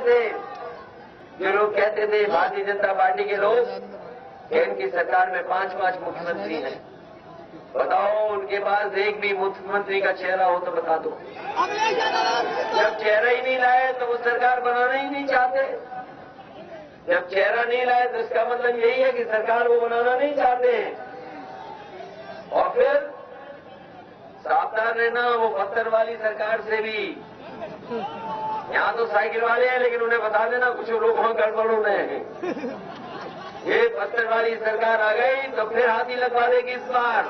थे। जो लोग कहते थे, भारतीय जनता पार्टी के लोग, कि इनकी सरकार में पाँच पाँच मुख्यमंत्री हैं। बताओ, उनके पास एक भी मुख्यमंत्री का चेहरा हो तो बता दो। जब चेहरा ही नहीं लाए तो वो सरकार बनाना ही नहीं चाहते। जब चेहरा नहीं लाए तो इसका मतलब यही है कि सरकार वो बनाना नहीं चाहते हैं। और फिर, सावधान रहना, वो पत्थर वाली सरकार से भी। यहाँ तो साइकिल वाले हैं लेकिन उन्हें बता देना कुछ लोग वहाँ गड़बड़ हो रहे हैं ये पत्थर वाली सरकार आ गई तो फिर हाथी लगवा देगी इस बार।